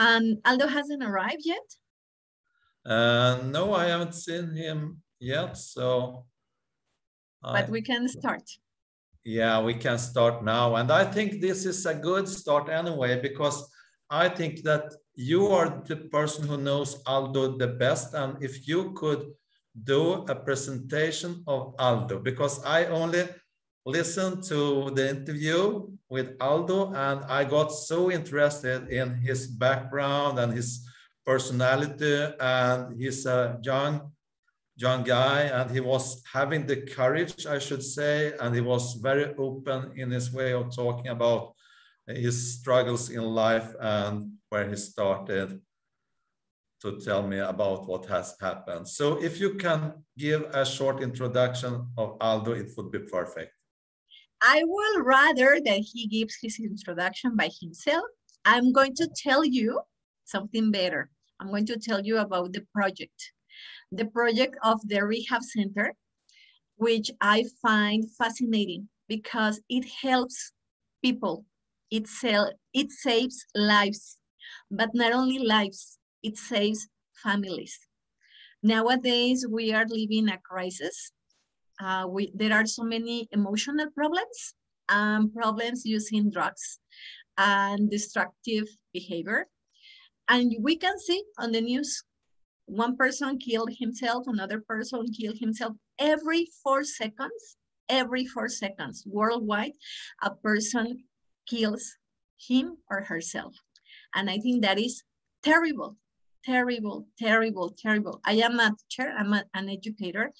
And Aldo hasn't arrived yet? Uh, no, I haven't seen him yet, so. But I, we can start. Yeah, we can start now. And I think this is a good start anyway, because I think that you are the person who knows Aldo the best. And if you could do a presentation of Aldo, because I only listened to the interview with Aldo and I got so interested in his background and his personality and he's a young young guy and he was having the courage i should say and he was very open in his way of talking about his struggles in life and where he started to tell me about what has happened. So if you can give a short introduction of aldo it would be perfect i will rather that he gives his introduction by himself i'm going to tell you something better I'm going to tell you about the project. The project of the Rehab Center, which I find fascinating because it helps people. It, sell, it saves lives, but not only lives, it saves families. Nowadays, we are living a crisis. Uh, we, there are so many emotional problems, um, problems using drugs and destructive behavior and we can see on the news, one person killed himself, another person killed himself. Every four seconds, every four seconds worldwide, a person kills him or herself. And I think that is terrible, terrible, terrible, terrible. I am a teacher, I'm a, an educator.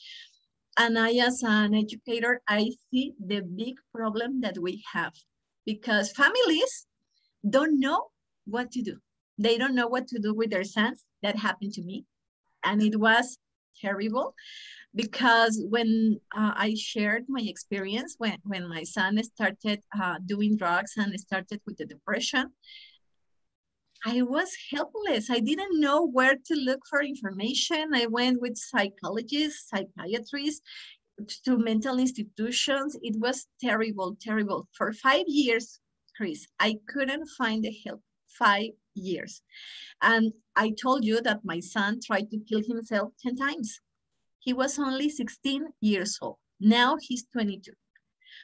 And I, as an educator, I see the big problem that we have because families don't know what to do. They don't know what to do with their sons. That happened to me. And it was terrible because when uh, I shared my experience, when, when my son started uh, doing drugs and started with the depression, I was helpless. I didn't know where to look for information. I went with psychologists, psychiatrists, to mental institutions. It was terrible, terrible. For five years, Chris, I couldn't find the help. Five years. And I told you that my son tried to kill himself 10 times. He was only 16 years old. Now he's 22.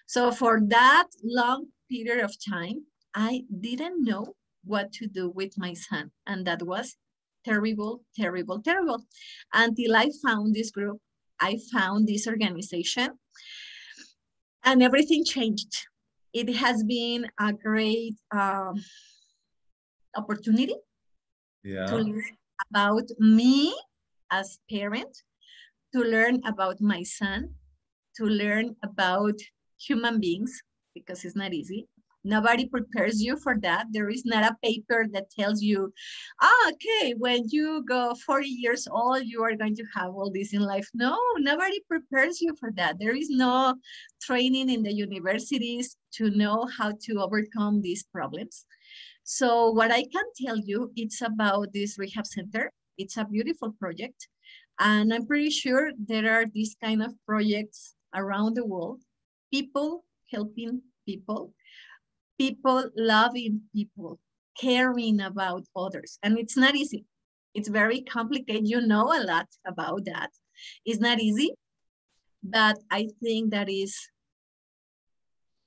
So for that long period of time, I didn't know what to do with my son. And that was terrible, terrible, terrible. Until I found this group, I found this organization and everything changed. It has been a great um, opportunity yeah. to learn about me as parent, to learn about my son, to learn about human beings, because it's not easy. Nobody prepares you for that. There is not a paper that tells you, ah, okay, when you go 40 years old, you are going to have all this in life. No, nobody prepares you for that. There is no training in the universities to know how to overcome these problems. So what I can tell you, it's about this rehab center. It's a beautiful project. And I'm pretty sure there are these kind of projects around the world, people helping people, people loving people, caring about others. And it's not easy. It's very complicated. You know a lot about that. It's not easy, but I think that is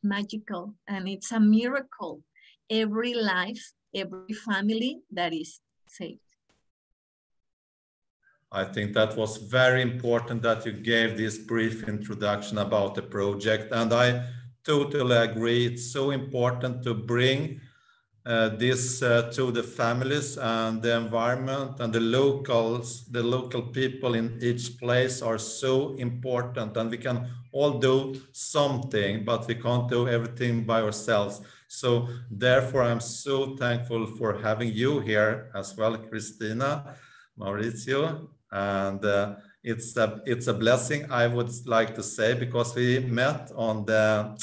magical and it's a miracle every life, every family that is saved. I think that was very important that you gave this brief introduction about the project. And I totally agree. It's so important to bring uh, this uh, to the families and the environment and the locals, the local people in each place are so important. And we can all do something, but we can't do everything by ourselves. So therefore, I'm so thankful for having you here as well, Christina, Maurizio, and uh, it's a it's a blessing. I would like to say because we met on the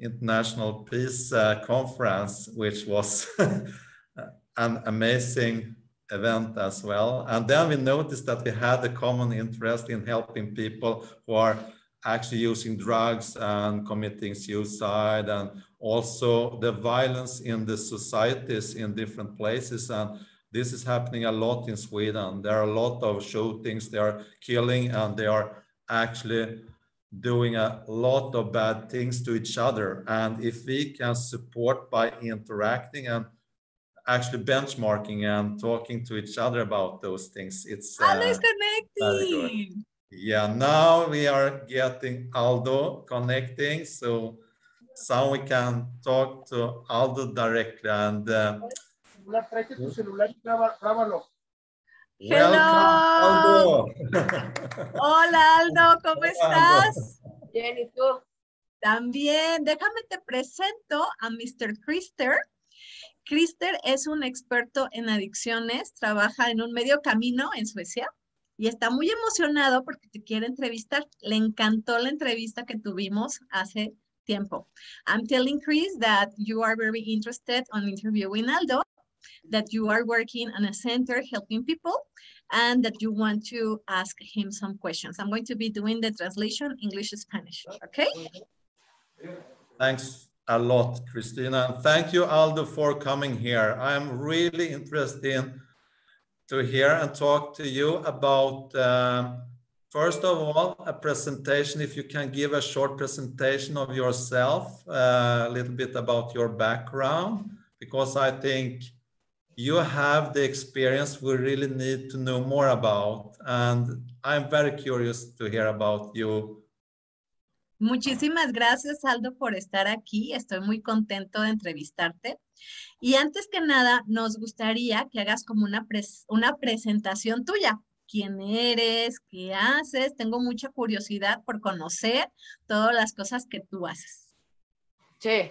International Peace uh, Conference, which was an amazing event as well. And then we noticed that we had a common interest in helping people who are actually using drugs and committing suicide and also the violence in the societies in different places. And this is happening a lot in Sweden. There are a lot of shootings, they are killing, and they are actually doing a lot of bad things to each other. And if we can support by interacting and actually benchmarking and talking to each other about those things, it's uh, Aldo's connecting. Yeah, now we are getting Aldo connecting, so so we can talk to Aldo directly and. Uh, Hello. Aldo. Hola Aldo, ¿cómo estás? Bien, ¿y tú? También, déjame te presento a Mr. Krister. Krister es un experto en adicciones, trabaja en un medio camino en Suecia y está muy emocionado porque te quiere entrevistar. Le encantó la entrevista que tuvimos hace tiempo. I'm telling Chris that you are very interested on interviewing Aldo that you are working on a center helping people and that you want to ask him some questions. I'm going to be doing the translation English-Spanish, okay? Thanks a lot, Christina. Thank you, Aldo, for coming here. I'm really interested in to hear and talk to you about, um, first of all, a presentation, if you can give a short presentation of yourself, uh, a little bit about your background, because I think you have the experience we really need to know more about. And I'm very curious to hear about you. Muchísimas gracias, Aldo, por estar aquí. Estoy muy contento de entrevistarte. Y antes que nada, nos gustaría que hagas como una, una presentación tuya. ¿Quién eres? ¿Qué haces? Tengo mucha curiosidad por conocer todas las cosas que tú haces. Sí,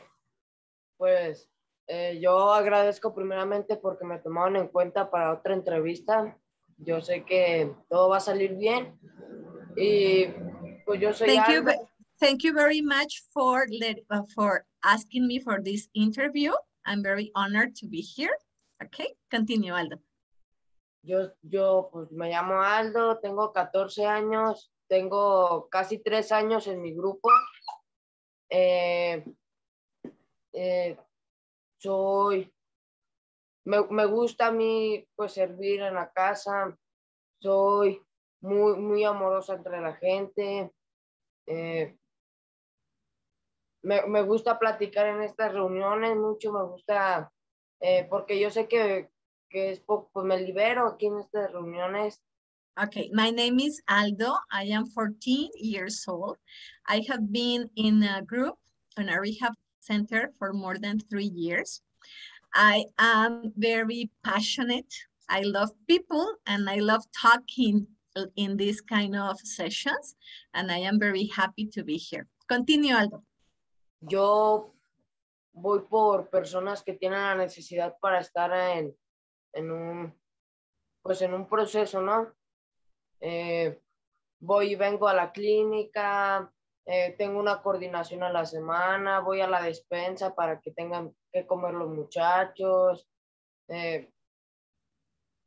pues eh, yo agradezco primeramente porque me tomaron en cuenta para otra entrevista. Yo sé que todo va a salir bien. Y pues yo soy thank You, thank you very much for, uh, for asking me for this interview. I'm very honored to be here. Okay, continue, Aldo. Yo, yo pues me llamo Aldo, tengo 14 años, tengo casi tres años en mi grupo. Eh, eh, soy, me, me, gusta a mí pues servir en la casa, soy muy, muy amorosa entre la gente, eh, me, me, gusta platicar en estas reuniones mucho, me gusta, eh, porque yo sé que, que es poco, pues me libero aquí en estas reuniones. Okay, my name is Aldo. I am 14 years old. I have been in a group, in a rehab Center for more than three years. I am very passionate. I love people and I love talking in these kind of sessions and I am very happy to be here. Continue, Aldo. Yo voy por personas que tienen la necesidad para estar en, en un, pues en un proceso, ¿no? Eh, voy y vengo a la clínica, eh, tengo una coordinación a la semana, voy a la despensa para que tengan que comer los muchachos. Eh,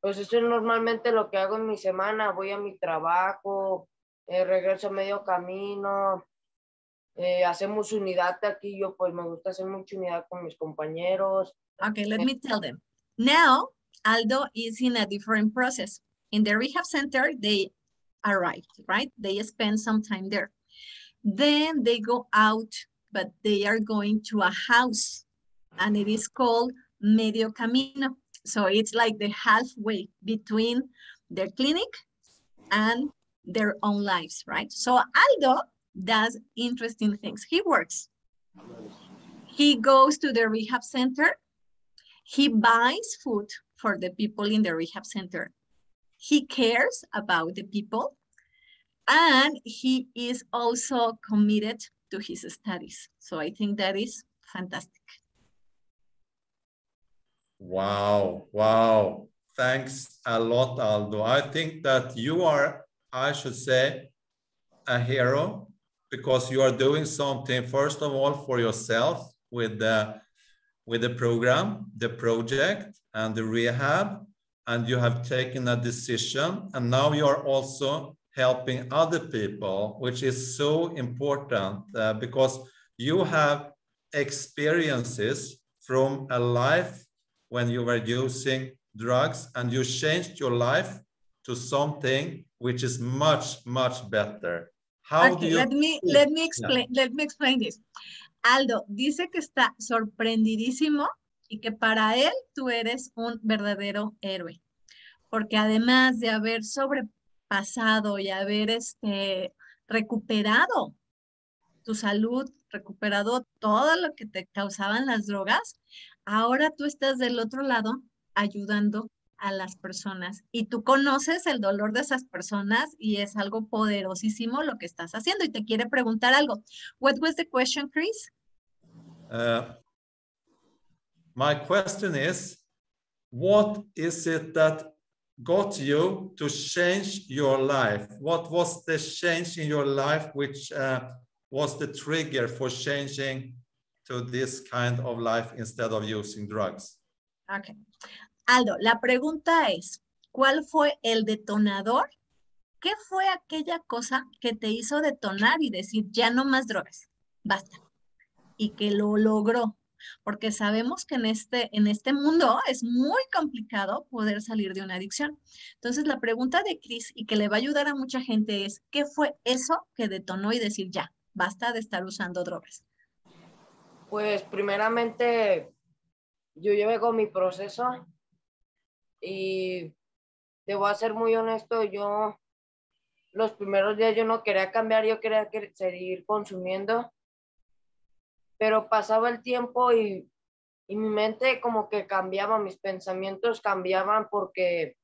pues eso es normalmente lo que hago en mi semana, voy a mi trabajo, eh, regreso a medio camino, hacemos unidad aquí, yo pues me gusta hacer mucha unidad con mis compañeros. Okay, let me tell them. Now, Aldo is in a different process. In the rehab center, they arrived, right? They spend some time there. Then they go out, but they are going to a house and it is called Medio Camino. So it's like the halfway between their clinic and their own lives, right? So Aldo does interesting things. He works. He goes to the rehab center. He buys food for the people in the rehab center. He cares about the people and he is also committed to his studies. So I think that is fantastic. Wow, wow. Thanks a lot, Aldo. I think that you are, I should say, a hero because you are doing something, first of all, for yourself with the, with the program, the project, and the rehab, and you have taken a decision, and now you are also helping other people, which is so important uh, because you have experiences from a life when you were using drugs and you changed your life to something which is much, much better. How Okay, do you let me let me explain let me explain this. Aldo dice que está sorprendidísimo y que para él tú eres un verdadero héroe, porque además de haber sobrepasado y haber este recuperado tu salud, recuperado todo lo que te causaban las drogas, ahora tú estás del otro lado ayudando a las personas y tú conoces el dolor de esas personas y es algo poderosísimo lo que estás haciendo y te quiere preguntar algo. What was the question, Chris? Uh, my question is, what is it that got you to change your life? What was the change in your life which uh, was the trigger for changing to this kind of life instead of using drugs? Okay. Aldo, la pregunta es, ¿cuál fue el detonador? ¿Qué fue aquella cosa que te hizo detonar y decir, ya no más drogas, basta? Y que lo logró, porque sabemos que en este, en este mundo es muy complicado poder salir de una adicción. Entonces, la pregunta de Chris y que le va a ayudar a mucha gente es, ¿qué fue eso que detonó y decir, ya, basta de estar usando drogas? Pues primeramente yo llevé con mi proceso y te voy a ser muy honesto, yo los primeros días yo no quería cambiar, yo quería que- seguir consumiendo, pero pasaba el tiempo y, y mi mente como que cambiaba, mis pensamientos cambiaban porque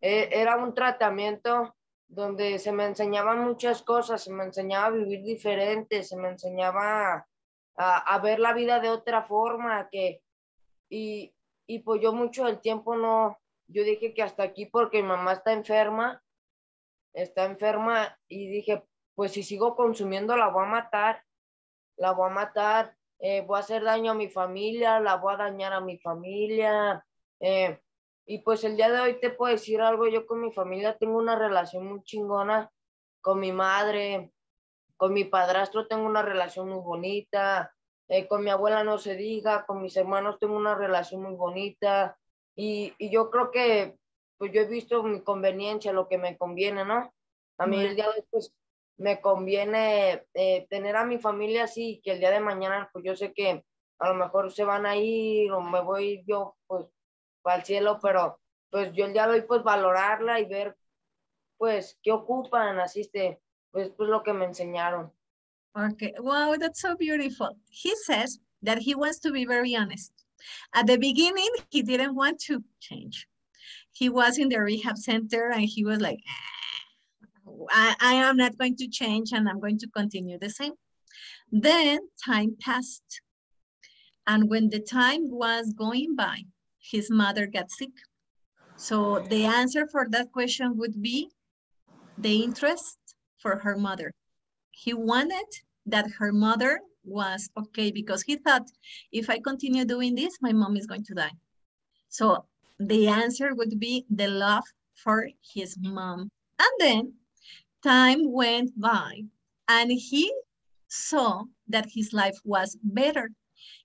e- era un tratamiento donde se me enseñaban muchas cosas, se me enseñaba a vivir diferente, se me enseñaba a, ver la vida de otra forma, que, y, y pues yo mucho del tiempo no, yo dije que hasta aquí porque mi mamá está enferma, está enferma y dije, pues si sigo consumiendo la voy a matar, la voy a matar, eh, voy a hacer daño a mi familia, la voy a dañar a mi familia. eh, y pues el día de hoy te puedo decir algo, yo con mi familia tengo una relación muy chingona, con mi madre, con mi padrastro tengo una relación muy bonita, eh, con mi abuela no se diga, con mis hermanos tengo una relación muy bonita y, y yo creo que pues yo he visto mi conveniencia, lo que me conviene, ¿no? A mí el día de hoy pues me conviene eh, tener a mi familia así, que el día de mañana pues yo sé que a lo mejor se van a ir o me voy yo pues para el cielo, pero pues yo el día de hoy pues valorarla y ver pues qué ocupan, así este, pues, pues lo que me enseñaron. Okay, wow, that's so beautiful. He says that he wants to be very honest. At the beginning, he didn't want to change. He was in the rehab center and he was like, I, I am not going to change and I'm going to continue the same. Then time passed. And when the time was going by, his mother got sick. So the answer for that question would be the interest for her mother. He wanted that her mother was okay because he thought if I continue doing this, my mom is going to die. So the answer would be the love for his mom. And then time went by and he saw that his life was better.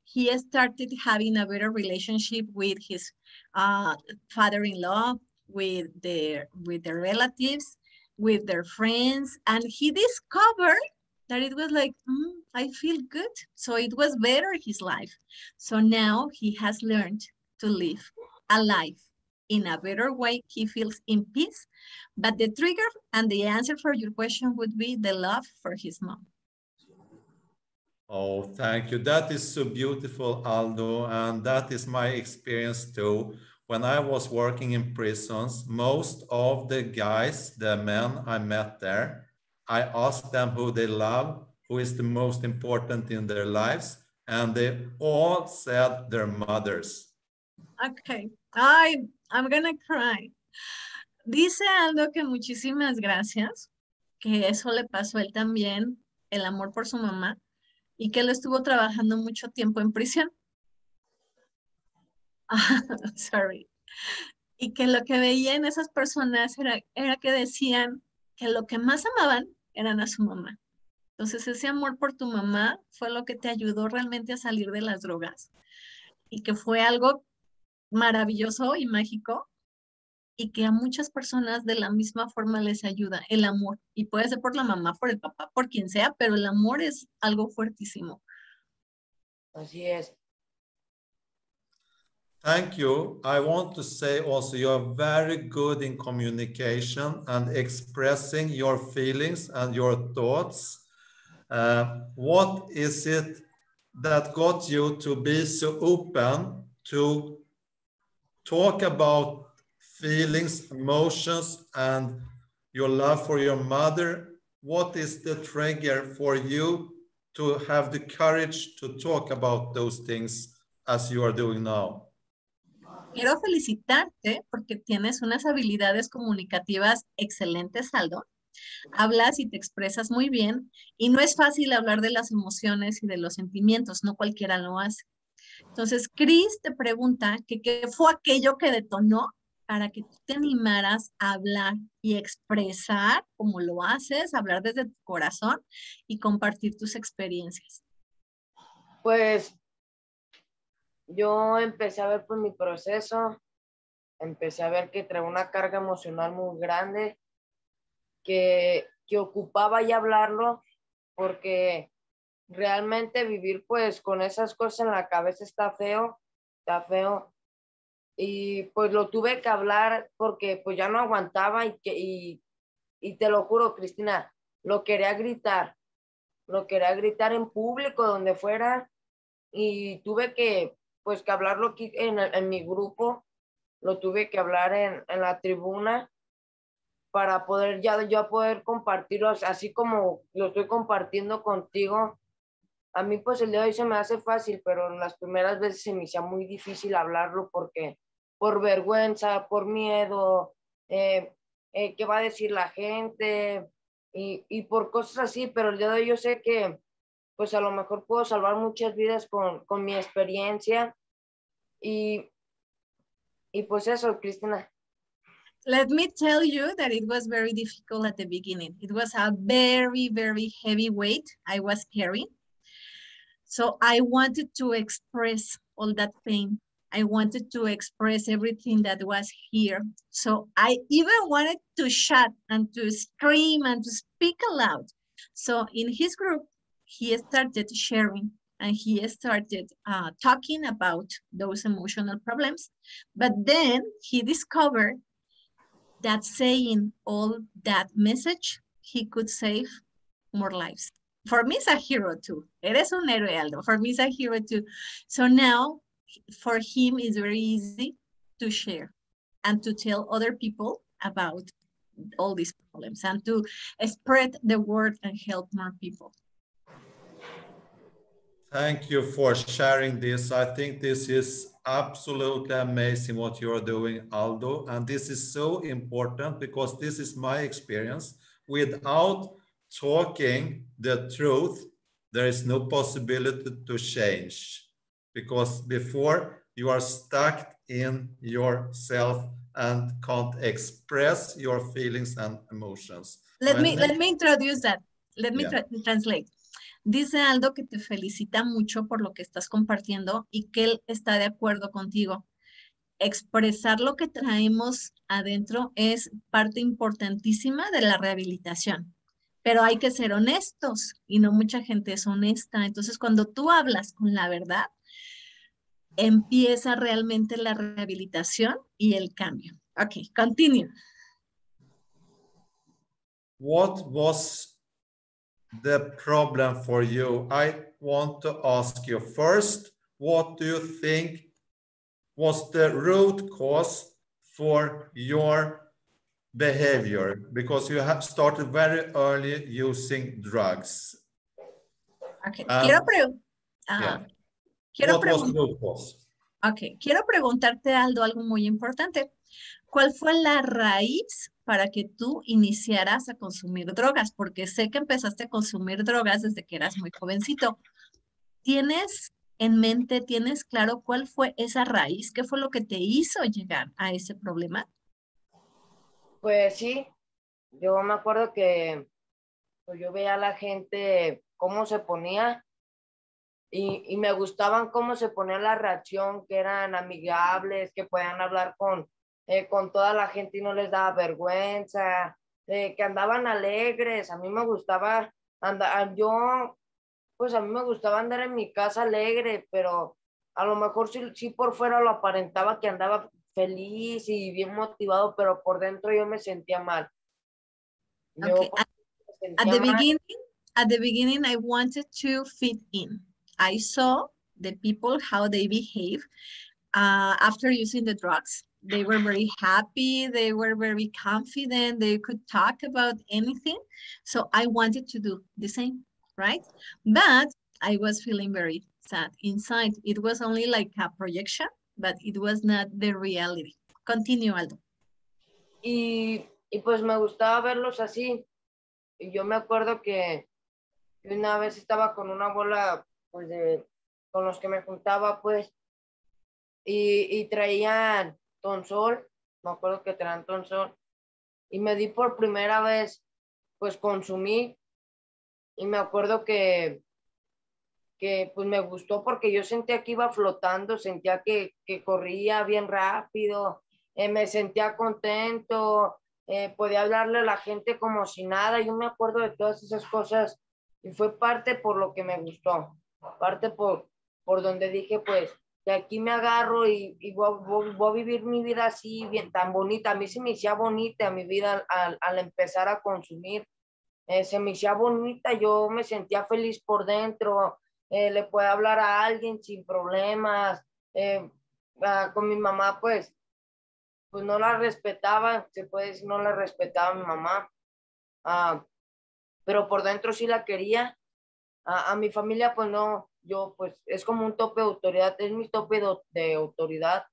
He started having a better relationship with his uh, father-in-law, with their with their relatives, with their friends, and he discovered that it was like, "Mm, I feel good. So it was better his life. So now he has learned to live a life in a better way. He feels in peace. But the trigger and the answer for your question would be the love for his mom. Oh, thank you. That is so beautiful, Aldo. And that is my experience too. When I was working in prisons, most of the guys, the men I met there, I asked them who they love, who is the most important in their lives, and they all said their mothers. Okay, I, I'm gonna cry. Dice Aldo que muchísimas gracias, que eso le pasó él también, el amor por su mamá, y que él estuvo trabajando mucho tiempo en prisión. Sorry. Y que lo que veía en esas personas era, era que decían que lo que más amaban eran a su mamá. Entonces ese amor por tu mamá fue lo que te ayudó realmente a salir de las drogas y que fue algo maravilloso y mágico y que a muchas personas de la misma forma les ayuda el amor. Y puede ser por la mamá, por el papá, por quien sea, pero el amor es algo fuertísimo. Así es. Thank you. I want to say also you're very good in communication and expressing your feelings and your thoughts. Uh, what is it that got you to be so open to talk about feelings, emotions, and your love for your mother? What is the trigger for you to have the courage to talk about those things as you are doing now? Quiero felicitarte porque tienes unas habilidades comunicativas excelentes, Aldo. Hablas y te expresas muy bien y no es fácil hablar de las emociones y de los sentimientos, no cualquiera lo hace. Entonces, Chris te pregunta que qué fue aquello que detonó para que tú te animaras a hablar y expresar como lo haces, hablar desde tu corazón y compartir tus experiencias. Pues yo empecé a ver por mi proceso, empecé a ver que traía una carga emocional muy grande, que, que ocupaba ya hablarlo, porque realmente vivir pues con esas cosas en la cabeza está feo, está feo. Y pues lo tuve que hablar porque pues ya no aguantaba y, que, y, y te lo juro, Cristina, lo quería gritar, lo quería gritar en público, donde fuera, y tuve que pues que hablarlo aquí en, en mi grupo, lo tuve que hablar en, en, la tribuna para poder ya yo poder compartirlo, así como lo estoy compartiendo contigo. A mí pues el de hoy se me hace fácil, pero en las primeras veces se me hacía muy difícil hablarlo porque por vergüenza, por miedo, eh, eh, qué va a decir la gente y, y por cosas así, pero el día de hoy yo sé que pues a lo mejor puedo salvar muchas vidas con, con mi experiencia. Y, y pues eso, Cristina. Let me tell you that it was very difficult at the beginning. It was a very, very heavy weight I was carrying. So I wanted to express all that pain. I wanted to express everything that was here. So I even wanted to shout and to scream and to speak aloud. So in his group, he started sharing and he started uh, talking about those emotional problems. But then he discovered that saying all that message, he could save more lives. For me, it's a hero too. Eres un héroe, Aldo. For me, it's a hero too. So now, for him, it's very easy to share and to tell other people about all these problems and to spread the word and help more people. Thank you for sharing this. I think this is absolutely amazing what you're doing, Aldo. And this is so important because this is my experience. Without talking the truth, there is no possibility to change because before you are stuck in yourself and can't express your feelings and emotions. Let me let me introduce that. Let me yeah. tra translate. Dice Aldo que te felicita mucho por lo que estás compartiendo y que él está de acuerdo contigo. Expresar lo que traemos adentro es parte importantísima de la rehabilitación, pero hay que ser honestos y no mucha gente es honesta. Entonces, cuando tú hablas con la verdad, empieza realmente la rehabilitación y el cambio. Ok, continue. What was the problem for you. I want to ask you first, what do you think was the root cause for your behavior? Because you have started very early using drugs. Okay, um, quiero, pre yeah. quiero what was the root cause? Ok, quiero preguntarte, Aldo, algo muy importante. ¿Cuál fue la raíz para que tú iniciaras a consumir drogas? Porque sé que empezaste a consumir drogas desde que eras muy jovencito. ¿Tienes en mente, tienes claro cuál fue esa raíz? ¿Qué fue lo que te hizo llegar a ese problema? Pues sí, yo me acuerdo que pues yo veía a la gente cómo se ponía y, y, me gustaban cómo se ponía la reacción, que eran amigables, que podían hablar con, eh, con toda la gente y no les daba vergüenza, eh, que andaban alegres. A mí me gustaba andar, yo, pues a mí me gustaba andar en mi casa alegre, pero a lo mejor sí, sí por fuera lo aparentaba que andaba feliz y bien motivado, pero por dentro yo me sentía mal. Yo okay. at, at the mal. beginning, at the beginning, I wanted to fit in. I saw the people how they behave uh, after using the drugs. They were very happy. They were very confident. They could talk about anything. So I wanted to do the same, right? But I was feeling very sad inside. It was only like a projection but it was not the reality. Continue, Aldo. Y, y pues me gustaba verlos así. Y yo me acuerdo que una vez estaba con una bola, pues, de, con los que me juntaba, pues, y, y traían tonsol, me acuerdo que traían tonsol, y me di por primera vez, pues, consumí, y me acuerdo que que pues me gustó porque yo sentía que iba flotando, sentía que, que corría bien rápido, eh, me sentía contento, eh, podía hablarle a la gente como si nada, yo me acuerdo de todas esas cosas y fue parte por lo que me gustó, parte por, por donde dije pues de aquí me agarro y, y voy, voy, a vivir mi vida así, bien, tan bonita, a mí se me hacía bonita mi vida al, al empezar a consumir, eh, se me hacía bonita, yo me sentía feliz por dentro, eh, le puede hablar a alguien sin problemas. Eh, con mi mamá, pues, pues no la respetaba, se puede decir, no la respetaba mi mamá. Ah, pero por dentro sí la quería. a mi familia, pues no, yo, pues es como un tope de autoridad, es mi tope de, de autoridad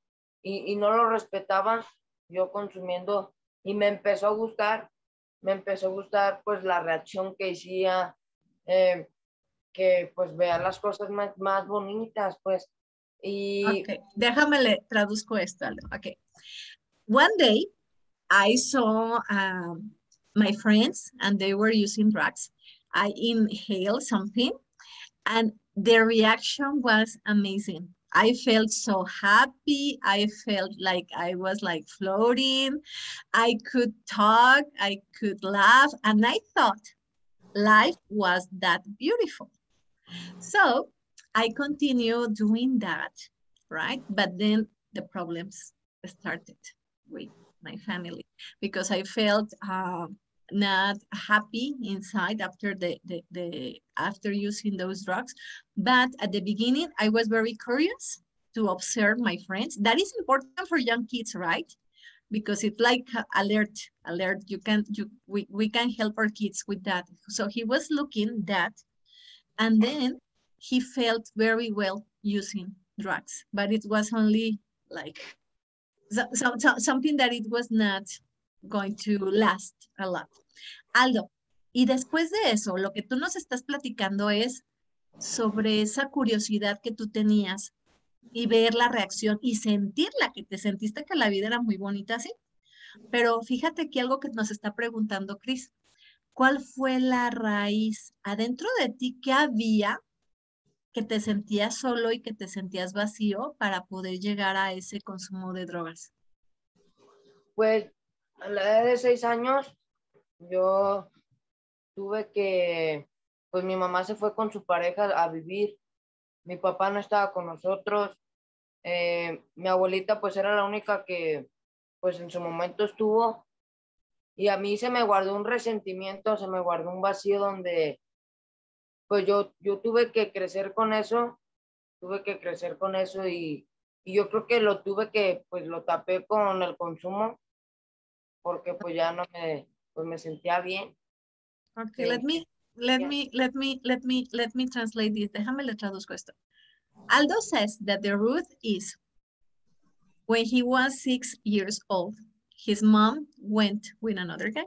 y, y, no lo respetaba yo consumiendo y me empezó a gustar, me empezó a gustar pues la reacción que hacía, eh, que pues las cosas más, más bonitas, pues. Y... Okay. Déjame le traduzco esto. Okay. One day, I saw um, my friends and they were using drugs. I inhaled something and their reaction was amazing. I felt so happy. I felt like I was like floating. I could talk, I could laugh, and I thought life was that beautiful. So I continue doing that, right? But then the problems started with my family because I felt uh, not happy inside after the, the, the after using those drugs. But at the beginning, I was very curious to observe my friends. That is important for young kids, right? Because it's like alert, alert. You can you we, we can help our kids with that. So he was looking that and then he felt very well using drugs, but it was only like so, so, so, something that it was not going to last a lot. Aldo, y después de eso, lo que tú nos estás platicando es sobre esa curiosidad que tú tenías y ver la reacción y sentirla, que te sentiste que la vida era muy bonita, ¿sí? Pero fíjate que algo que nos está preguntando Cris, ¿Cuál fue la raíz adentro de ti que había que te sentías solo y que te sentías vacío para poder llegar a ese consumo de drogas? Pues a la edad de seis años yo tuve que, pues mi mamá se fue con su pareja a vivir, mi papá no estaba con nosotros, eh, mi abuelita pues era la única que pues en su momento estuvo y a mí se me guardó un resentimiento, se me guardó un vacío donde pues yo, yo tuve que crecer con eso, tuve que crecer con eso y, y yo creo que lo tuve que, pues lo tapé con el consumo porque pues ya no me, pues me sentía bien. Okay, let me, let me, let me, let me, let me translate this. Déjame le traduzco esto. Aldo says that the root is when he was six years old, His mom went with another guy.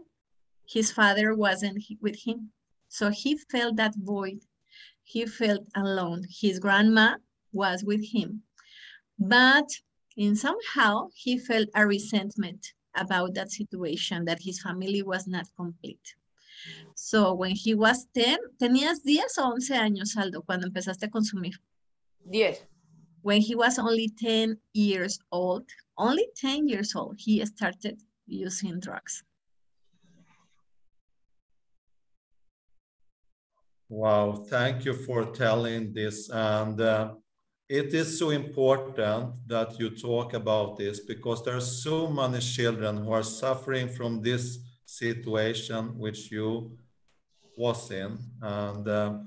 His father wasn't with him. So he felt that void. He felt alone. His grandma was with him. But in somehow he felt a resentment about that situation, that his family was not complete. So when he was 10, ¿tenías 10 o 11 años, Aldo, cuando empezaste a consumir? 10. When he was only 10 years old, only 10 years old, he started using drugs. Wow, thank you for telling this. And uh, it is so important that you talk about this because there are so many children who are suffering from this situation which you was in. And uh,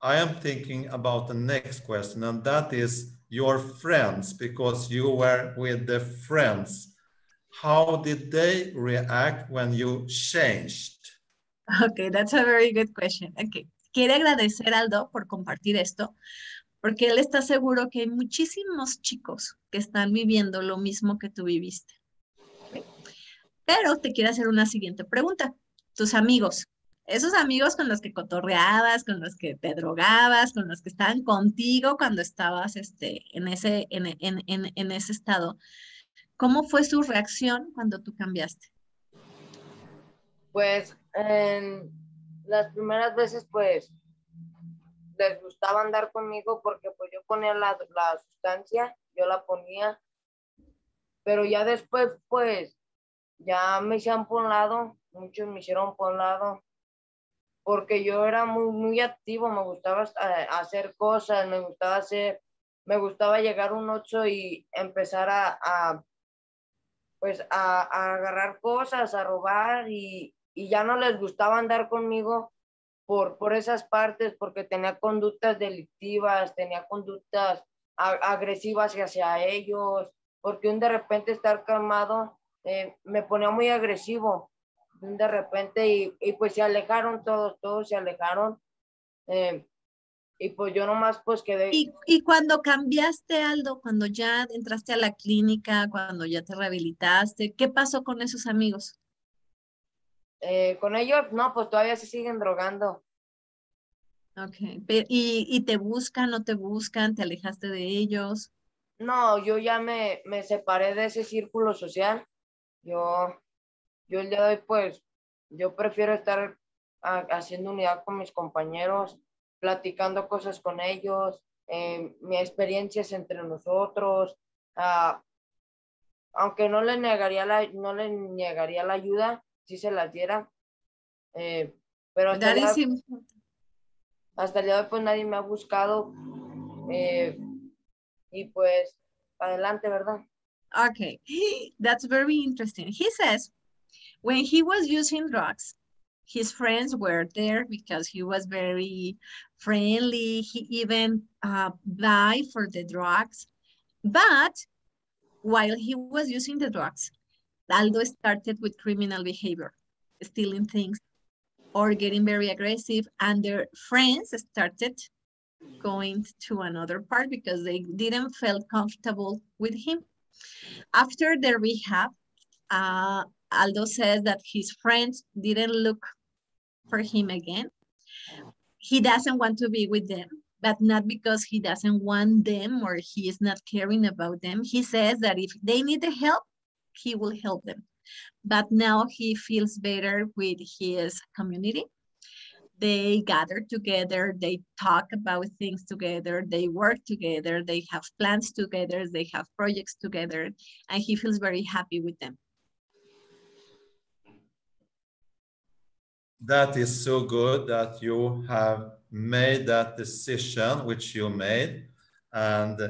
I am thinking about the next question, and that is your friends, because you were with the friends. How did they react when you changed? Okay, that's a very good question. Okay. Quiere agradecer Aldo por compartir esto, porque él está seguro que hay muchísimos chicos que están viviendo lo mismo que tú viviste. Pero te quiero hacer una siguiente pregunta. Tus amigos, esos amigos con los que cotorreabas, con los que te drogabas, con los que estaban contigo cuando estabas este, en, ese, en, en, en ese estado, ¿cómo fue su reacción cuando tú cambiaste? Pues en las primeras veces pues les gustaba andar conmigo porque pues yo ponía la, la sustancia, yo la ponía, pero ya después pues ya me hicieron por un lado, muchos me hicieron por un lado, porque yo era muy, muy activo, me gustaba eh, hacer cosas, me gustaba hacer, me gustaba llegar un 8 y empezar a, pues a, a, agarrar cosas, a robar y, y, ya no les gustaba andar conmigo por, por esas partes, porque tenía conductas delictivas, tenía conductas agresivas hacia ellos, porque un de repente estar calmado eh, me ponía muy agresivo de repente y, y, pues se alejaron todos, todos se alejaron. Eh, y pues yo nomás pues quedé. ¿Y, ¿Y cuando cambiaste, Aldo, cuando ya entraste a la clínica, cuando ya te rehabilitaste, qué pasó con esos amigos? Eh, con ellos, no, pues todavía se siguen drogando. Ok, ¿Y, ¿y te buscan, no te buscan, te alejaste de ellos? No, yo ya me, me separé de ese círculo social. Yo, yo el día de hoy, pues, yo prefiero estar haciendo unidad con mis compañeros, platicando cosas con ellos, eh, mi experiencia es entre nosotros. Ah, aunque no le negaría la, no le negaría la ayuda, si se las diera. Eh, pero hasta el, día, hasta el, día, de hoy, pues nadie me ha buscado. Eh, y pues, adelante, ¿verdad? Okay, that's very interesting. He says when he was using drugs, his friends were there because he was very friendly. He even uh, buy for the drugs. But while he was using the drugs, Aldo started with criminal behavior, stealing things or getting very aggressive and their friends started going to another part because they didn't feel comfortable with him. After the rehab, uh, Aldo says that his friends didn't look for him again. He doesn't want to be with them, but not because he doesn't want them or he is not caring about them. He says that if they need the help, he will help them. But now he feels better with his community. They gather together, they talk about things together, they work together, they have plans together, they have projects together, and he feels very happy with them. That is so good that you have made that decision which you made and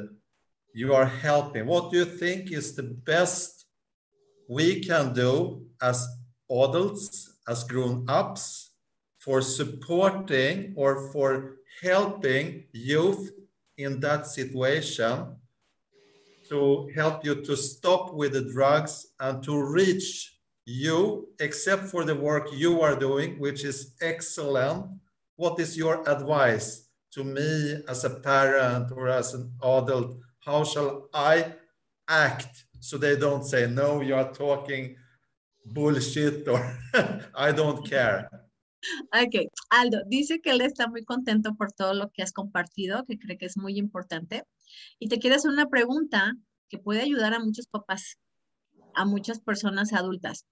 you are helping. What do you think is the best we can do as adults as grown-ups for supporting or for helping youth in that situation to help you to stop with the drugs and to reach you, except for the work you are doing, which is excellent, what is your advice to me as a parent or as an adult? How shall I act so they don't say, no, you are talking bullshit or I don't care? Ok, Aldo, dice que él está muy contento por todo lo que has compartido, que cree que es muy importante. Y te quiere hacer una pregunta que puede ayudar a muchos papás, a muchas personas adultas.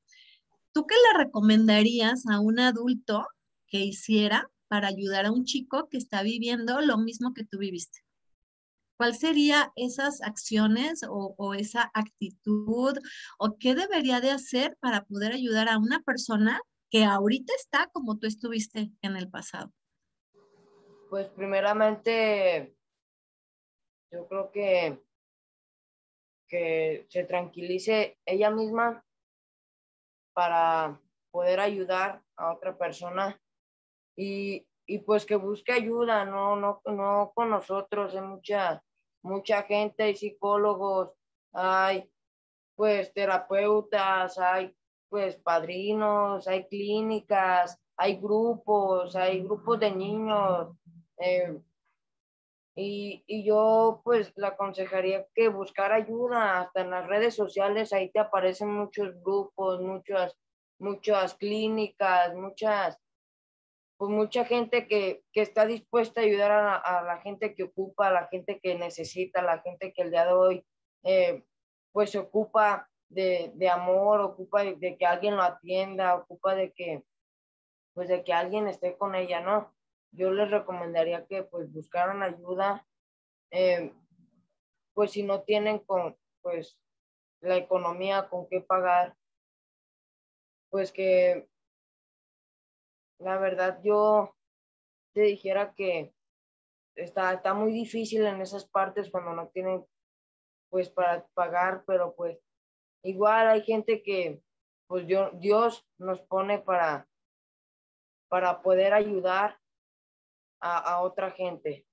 ¿Tú qué le recomendarías a un adulto que hiciera para ayudar a un chico que está viviendo lo mismo que tú viviste? ¿Cuál sería esas acciones o, o, esa actitud o qué debería de hacer para poder ayudar a una persona que ahorita está como tú estuviste en el pasado? Pues primeramente, yo creo que, que se tranquilice ella misma para poder ayudar a otra persona y, y pues que busque ayuda, no, no, no con nosotros, hay mucha, mucha gente, hay psicólogos, hay pues terapeutas, hay pues padrinos, hay clínicas, hay grupos, hay grupos de niños. Eh, y, y, yo pues le aconsejaría que buscar ayuda, hasta en las redes sociales, ahí te aparecen muchos grupos, muchas, muchas clínicas, muchas, pues mucha gente que, que está dispuesta a ayudar a, la gente que ocupa, a la gente que necesita, a la gente que el día de hoy eh, pues se ocupa de, de amor, ocupa de, que alguien lo atienda, ocupa de que, pues de que alguien esté con ella, ¿no? Yo les recomendaría que pues buscaran ayuda, eh, pues si no tienen con, pues la economía con qué pagar, pues que la verdad yo te dijera que está, está muy difícil en esas partes cuando no tienen pues para pagar, pero pues igual hay gente que, pues Dios nos pone para, para poder ayudar a, otra gente.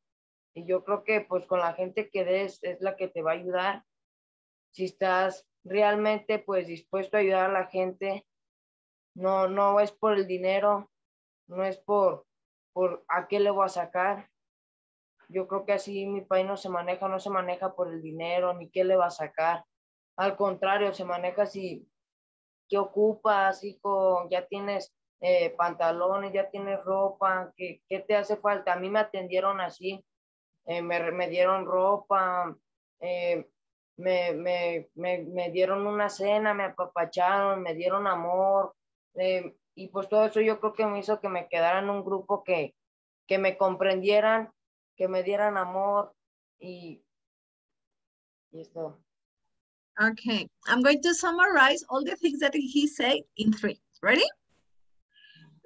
Y yo creo que pues con la gente que des es la que te va a ayudar. Si estás realmente pues dispuesto a ayudar a la gente, no, no es por el dinero, no es por, por a qué le voy a sacar. Yo creo que así mi país no se maneja, no se maneja por el dinero, ni qué le va a sacar al contrario, se maneja así, ¿qué ocupas, hijo? Ya tienes eh, pantalones, ya tienes ropa, ¿qué, ¿qué, te hace falta? A mí me atendieron así, eh, me, me, dieron ropa, eh, me, me, me, dieron una cena, me apapacharon, me dieron amor, eh, y pues todo eso yo creo que me hizo que me quedara un grupo que, que me comprendieran, que me dieran amor, y, y esto. Okay, I'm going to summarize all the things that he said in three. Ready?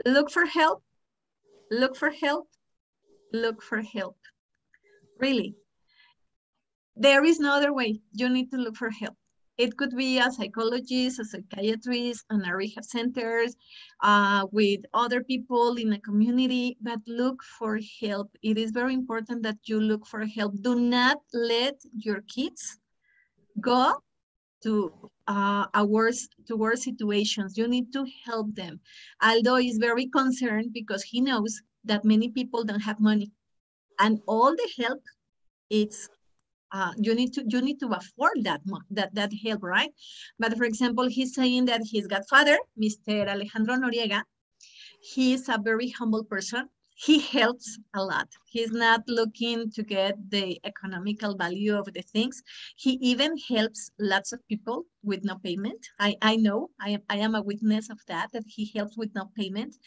Look for help, look for help, look for help. Really, there is no other way. You need to look for help. It could be a psychologist, a psychiatrist, and a rehab centers, uh, with other people in the community, but look for help. It is very important that you look for help. Do not let your kids go to uh, a worse to worse situations. You need to help them. Aldo is very concerned because he knows that many people don't have money, and all the help it's uh, you need to you need to afford that that that help, right? But for example, he's saying that his godfather, Mr. Alejandro Noriega, he is a very humble person he helps a lot. He's not looking to get the economical value of the things. He even helps lots of people with no payment. I, I know, I am, I am a witness of that, that he helps with no payment.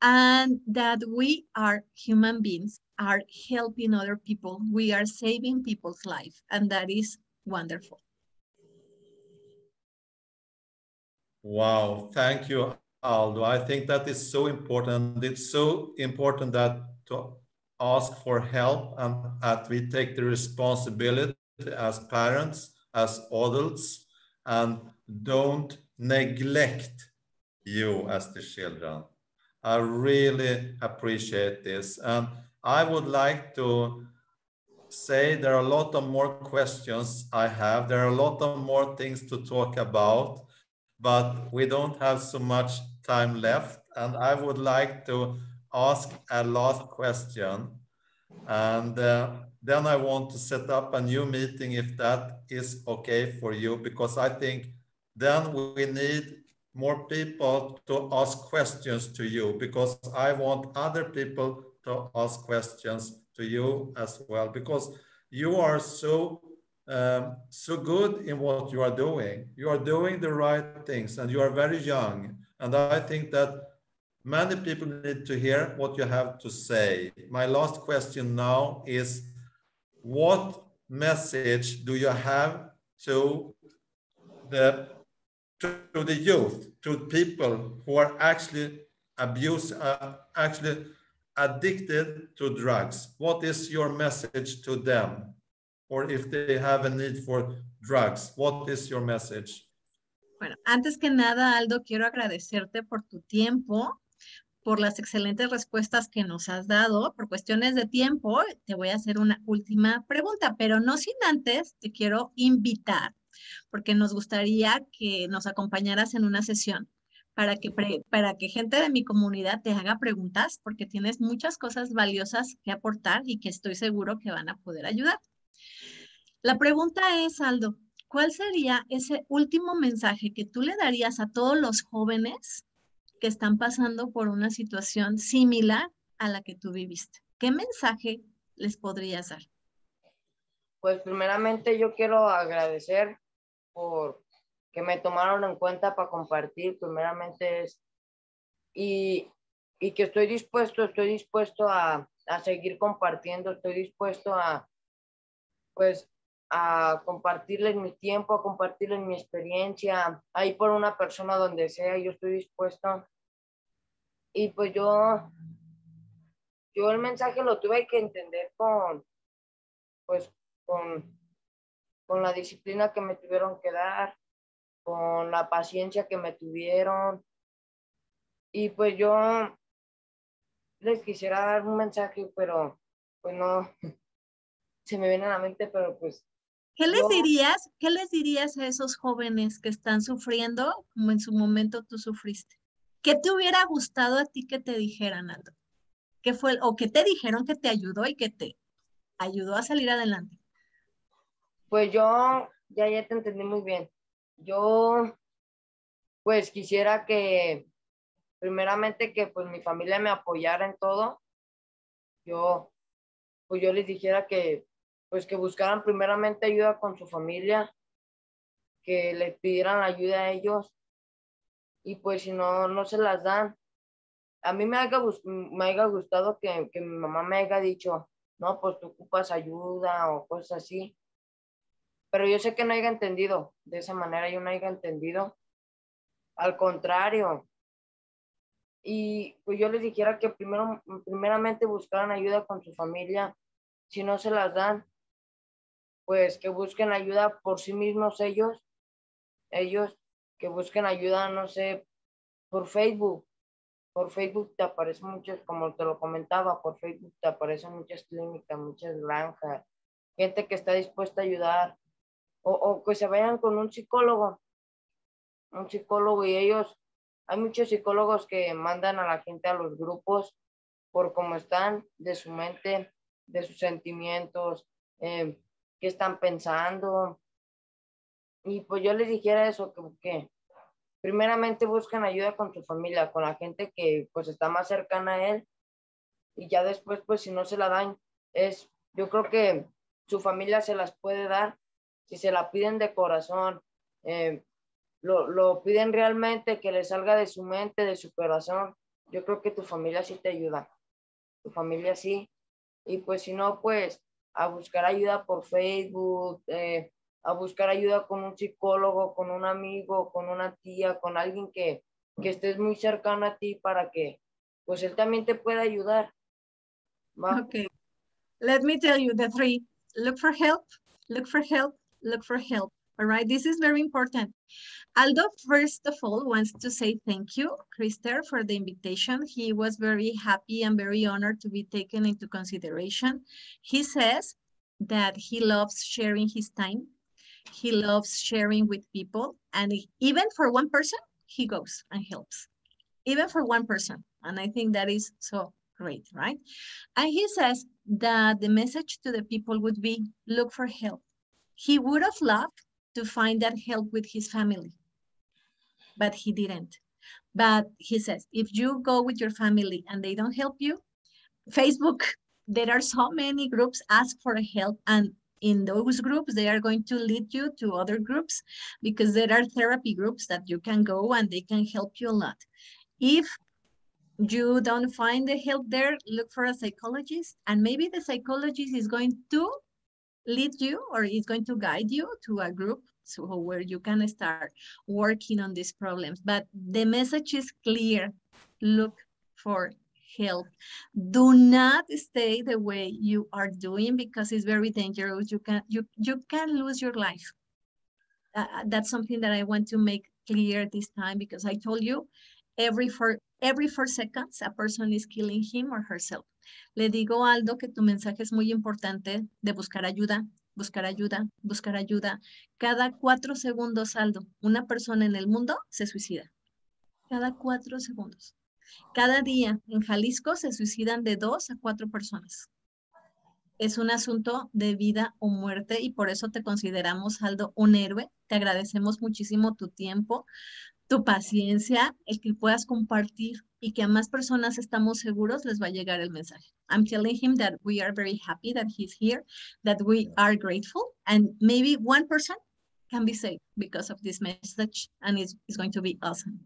And that we are human beings, are helping other people. We are saving people's life. And that is wonderful. Wow, thank you, Aldo. I think that is so important. It's so important that to ask for help and that we take the responsibility as parents, as adults, and don't neglect you as the children. I really appreciate this. And I would like to say there are a lot of more questions I have. There are a lot of more things to talk about but we don't have so much time left. And I would like to ask a last question. And uh, then I want to set up a new meeting if that is okay for you, because I think then we need more people to ask questions to you, because I want other people to ask questions to you as well, because you are so um, so good in what you are doing. You are doing the right things and you are very young. And I think that Many people need to hear what you have to say. My last question now is, what message do you have to the to the youth, to people who are actually abuse, uh, actually addicted to drugs? What is your message to them? Or if they have a need for drugs, what is your message? Bueno, antes que nada, Aldo, quiero agradecerte por tu tiempo, por las excelentes respuestas que nos has dado. Por cuestiones de tiempo, te voy a hacer una última pregunta, pero no sin antes te quiero invitar, porque nos gustaría que nos acompañaras en una sesión para que, para que gente de mi comunidad te haga preguntas, porque tienes muchas cosas valiosas que aportar y que estoy seguro que van a poder ayudar. La pregunta es, Aldo, ¿cuál sería ese último mensaje que tú le darías a todos los jóvenes que están pasando por una situación similar a la que tú viviste? ¿Qué mensaje les podrías dar? Pues primeramente yo quiero agradecer por que me tomaron en cuenta para compartir. Primeramente es y, y que estoy dispuesto, estoy dispuesto a, a seguir compartiendo, estoy dispuesto a pues a compartirles mi tiempo, a compartirles mi experiencia, ahí por una persona donde sea, yo estoy dispuesto. Y pues yo, yo el mensaje lo tuve que entender con, pues, con, con la disciplina que me tuvieron que dar, con la paciencia que me tuvieron. Y pues yo les quisiera dar un mensaje, pero pues no, se me viene a la mente, pero pues ¿Qué les dirías? ¿Qué les dirías a esos jóvenes que están sufriendo como en su momento tú sufriste? ¿Qué te hubiera gustado a ti que te dijeran, Aldo? ¿Qué fue o qué te dijeron que te ayudó y que te ayudó a salir adelante? Pues yo ya ya te entendí muy bien. Yo pues quisiera que primeramente que pues mi familia me apoyara en todo. Yo pues yo les dijera que pues que buscaran primeramente ayuda con su familia, que le pidieran ayuda a ellos y pues si no, no se las dan. A mí me haya, me gustado que, que mi mamá me haya dicho, no, pues tú ocupas ayuda o cosas así. Pero yo sé que no haya entendido, de esa manera yo no haya entendido. Al contrario. Y pues yo les dijera que primero, primeramente buscaran ayuda con su familia. Si no se las dan, pues que busquen ayuda por sí mismos ellos, ellos que busquen ayuda, no sé, por Facebook. Por Facebook te aparecen muchas, como te lo comentaba, por Facebook te aparecen muchas clínicas, muchas granjas, gente que está dispuesta a ayudar, o, o que se vayan con un psicólogo, un psicólogo y ellos, hay muchos psicólogos que mandan a la gente a los grupos por cómo están, de su mente, de sus sentimientos, eh, qué están pensando. Y pues yo les dijera eso, que, que primeramente buscan ayuda con su familia, con la gente que pues está más cercana a él. Y ya después, pues si no se la dan, es, yo creo que su familia se las puede dar si se la piden de corazón, eh, lo, lo piden realmente, que le salga de su mente, de su corazón. Yo creo que tu familia sí te ayuda, tu familia sí. Y pues si no, pues a buscar ayuda por Facebook, eh, a buscar ayuda con un psicólogo, con un amigo, con una tía, con alguien que, que estés muy cercano a ti para que pues él también te pueda ayudar. ¿Va? Okay. Let me tell you the three. Look for help, look for help, look for help. All right, this is very important. Aldo, first of all, wants to say thank you, Krister, for the invitation. He was very happy and very honored to be taken into consideration. He says that he loves sharing his time. He loves sharing with people. And even for one person, he goes and helps. Even for one person. And I think that is so great, right? And he says that the message to the people would be, look for help. He would have loved to find that help with his family, but he didn't. But he says, if you go with your family and they don't help you, Facebook, there are so many groups ask for help and in those groups, they are going to lead you to other groups because there are therapy groups that you can go and they can help you a lot. If you don't find the help there, look for a psychologist and maybe the psychologist is going to lead you or is going to guide you to a group so where you can start working on these problems. But the message is clear. Look for help. Do not stay the way you are doing because it's very dangerous. You can you you can lose your life. Uh, that's something that I want to make clear this time because I told you every four every four seconds a person is killing him or herself. Le digo Aldo que tu mensaje es muy importante de buscar ayuda, buscar ayuda, buscar ayuda. Cada cuatro segundos, Aldo, una persona en el mundo se suicida. Cada cuatro segundos. Cada día en Jalisco se suicidan de dos a cuatro personas. Es un asunto de vida o muerte y por eso te consideramos, Aldo, un héroe. Te agradecemos muchísimo tu tiempo, tu paciencia, el que puedas compartir y que a más personas estamos seguros les va a llegar el mensaje. I'm telling him that we are very happy that he's here, that we are grateful, and maybe one person can be saved because of this message, and it's, it's going to be awesome.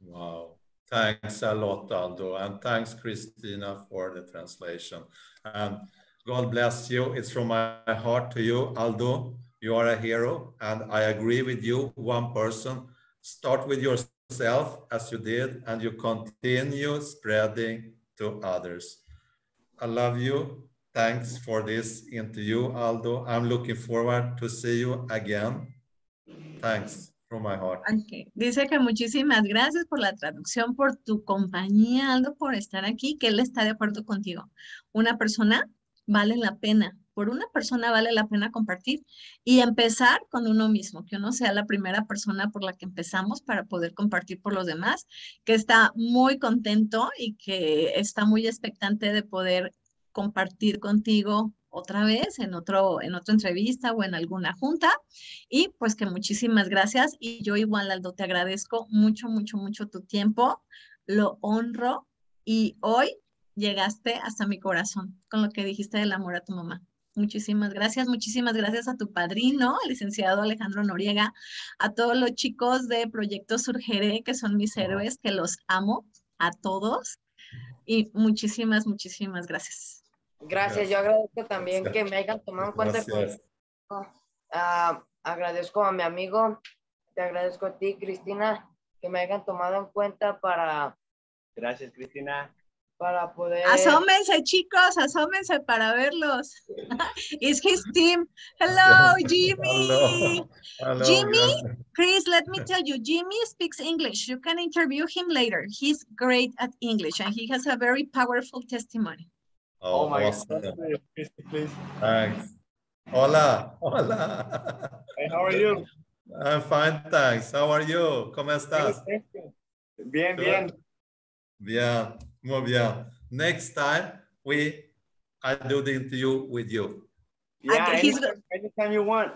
Wow. Thanks a lot, Aldo, and thanks, Christina, for the translation. And God bless you. It's from my heart to you, Aldo. You are a hero, and I agree with you. One person, start with yourself as you did, and you continue spreading to others. I love you. Thanks for this interview, Aldo. I'm looking forward to see you again. Thanks. From my heart. Okay. Dice que muchísimas gracias por la traducción, por tu compañía, Aldo, por estar aquí, que él está de acuerdo contigo. Una persona vale la pena, por una persona vale la pena compartir y empezar con uno mismo, que uno sea la primera persona por la que empezamos para poder compartir por los demás, que está muy contento y que está muy expectante de poder compartir contigo otra vez en, otro, en otra entrevista o en alguna junta. Y pues que muchísimas gracias. Y yo igual, Aldo, te agradezco mucho, mucho, mucho tu tiempo. Lo honro y hoy llegaste hasta mi corazón con lo que dijiste del amor a tu mamá. Muchísimas gracias, muchísimas gracias a tu padrino, el licenciado Alejandro Noriega, a todos los chicos de Proyecto Surgeré, que son mis héroes, que los amo a todos. Y muchísimas, muchísimas gracias. Gracias, yo agradezco también que me hayan tomado en cuenta. Uh, agradezco a mi amigo, te agradezco a ti, Cristina, que me hayan tomado en cuenta para... Gracias, Cristina. Para poder... Asómense, chicos, asómense para verlos. It's his team. Hello, Jimmy. Hello. Jimmy, Chris, let me tell you, Jimmy speaks English. You can interview him later. He's great at English and he has a very powerful testimony. Oh, oh my awesome. God. Please. Thanks. Hola, hola. Hey, how are you? I'm fine, thanks. How are you? ¿Cómo estás? Bien, bien. Bien, muy bien. Next time, we, I do the interview with you. Yeah, okay, anytime, anytime you want.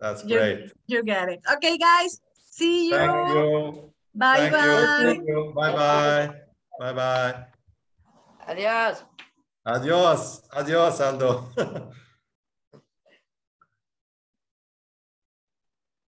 That's great. You, you get it. Okay, guys. See you. Thank you. Bye, Thank bye. You. Bye, bye. Bye, bye. Adiós. Adiós, adiós, Aldo.